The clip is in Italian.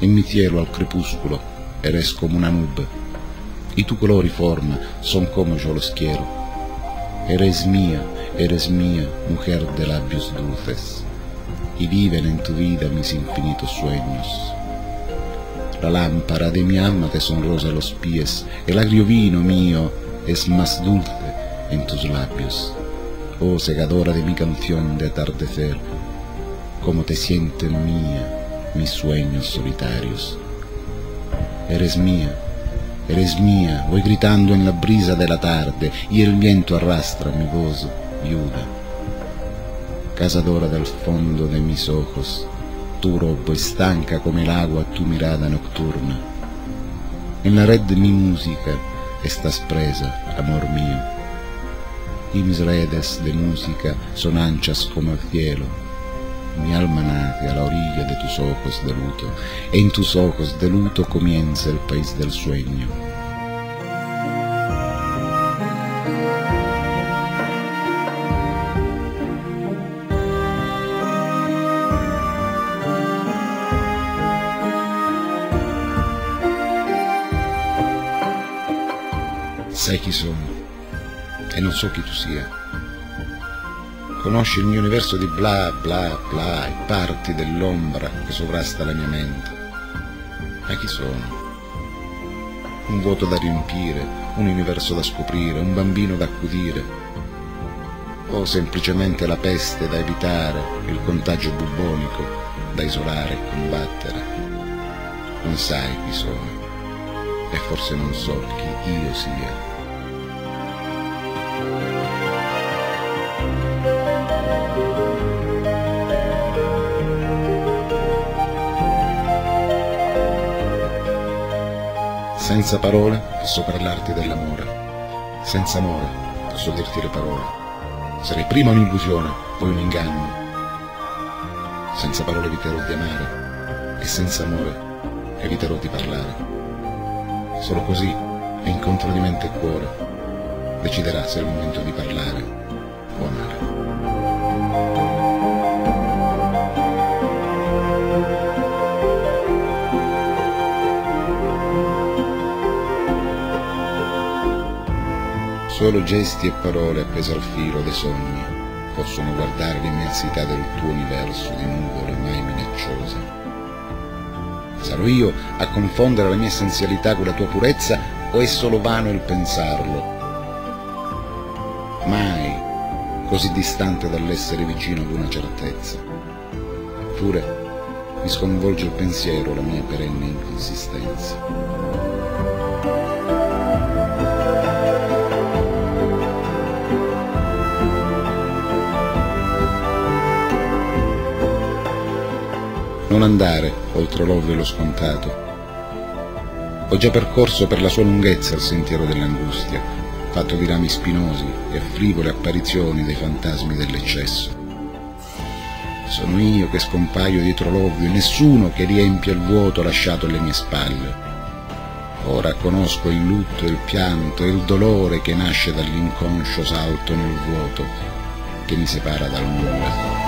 e mi cielo al crepúsculo, eres como una nube. Y tu color y forma son como yo los quiero. Eres mía, eres mía, mujer de labios dulces, y viven en tu vida mis infinitos sueños. La lámpara de mi alma te sonrosa los pies, el agrio vino mío es más dulce en tus labios. Oh segadora de mi canción de atardecer, como te sienten mía mis sueños solitarios. Eres mía, eres mía, voy gritando en la brisa de la tarde y el viento arrastra mi voz viuda. Cazadora del fondo de mis ojos, tu robo estanca come el agua tu mirada nocturna. En la red de mi música estás presa, amor mío, y mis redes de música son anchas como el cielo. Mi alma nace a la orilla de tus ojos de luto, e en tus ojos de luto comienza el país del sueño. Sai chi sono e non so chi tu sia. Conosci il mio universo di bla bla bla e parti dell'ombra che sovrasta la mia mente. Ma chi sono? Un vuoto da riempire, un universo da scoprire, un bambino da accudire, o semplicemente la peste da evitare, il contagio bubonico da isolare e combattere. Non sai chi sono e forse non so chi io sia. Senza parole posso parlarti dell'amore. Senza amore posso dirti le parole. Sarei prima un'illusione, poi un inganno. Senza parole eviterò di amare e senza amore eviterò di parlare. Solo così, e incontro di mente e cuore, deciderà se è il momento di parlare o amare. Solo gesti e parole appese al filo dei sogni possono guardare l'immensità del tuo universo di nuvole mai minacciose. Sarò io a confondere la mia essenzialità con la tua purezza o è solo vano il pensarlo? Mai così distante dall'essere vicino ad una certezza. Eppure mi sconvolge il pensiero la mia perenne inconsistenza. Non andare oltre l'ovvio e lo scontato. Ho già percorso per la sua lunghezza il sentiero dell'angustia, fatto di rami spinosi e frivole apparizioni dei fantasmi dell'eccesso. Sono io che scompaio dietro l'ovvio e nessuno che riempie il vuoto lasciato alle mie spalle. Ora conosco il lutto il pianto e il dolore che nasce dall'inconscio salto nel vuoto che mi separa dal nulla.